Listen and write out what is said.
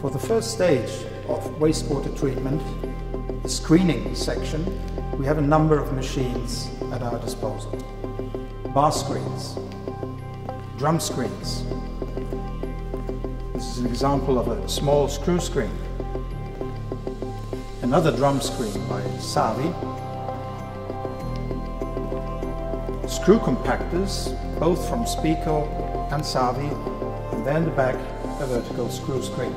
For the first stage of wastewater treatment, the screening section, we have a number of machines at our disposal. Bar screens, drum screens. This is an example of a small screw screen. Another drum screen by Savi. Screw compactors, both from SPECO and Savi, and then the back a vertical screw screen.